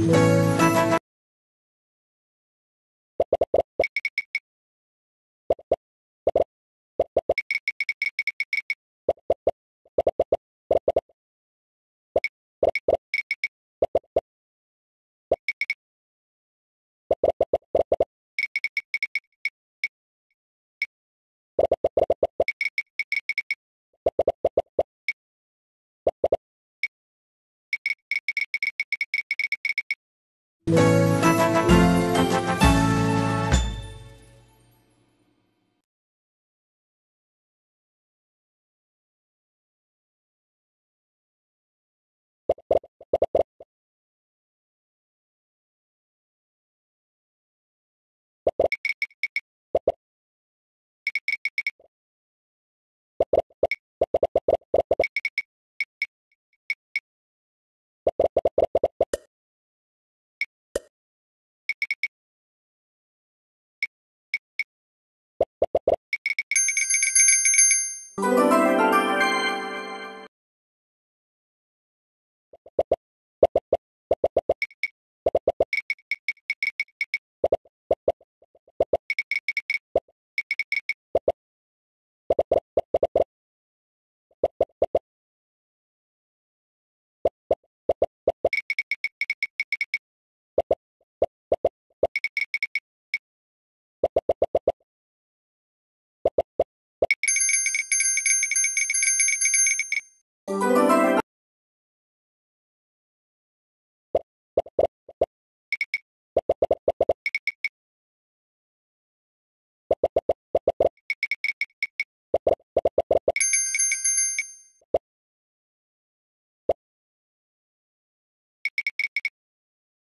you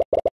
you